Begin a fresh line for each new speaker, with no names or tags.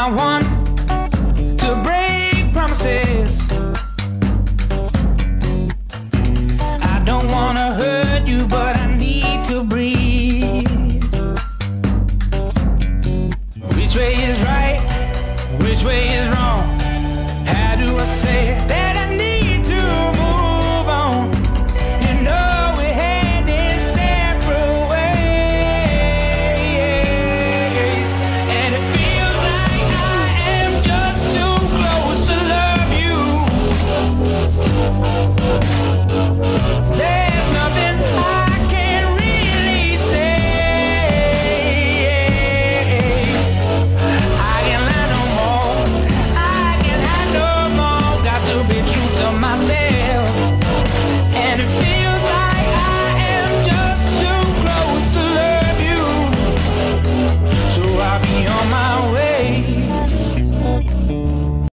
not one to break promises. I don't wanna hurt you, but I need to breathe. Which way is right? Which way is wrong? How do I say it?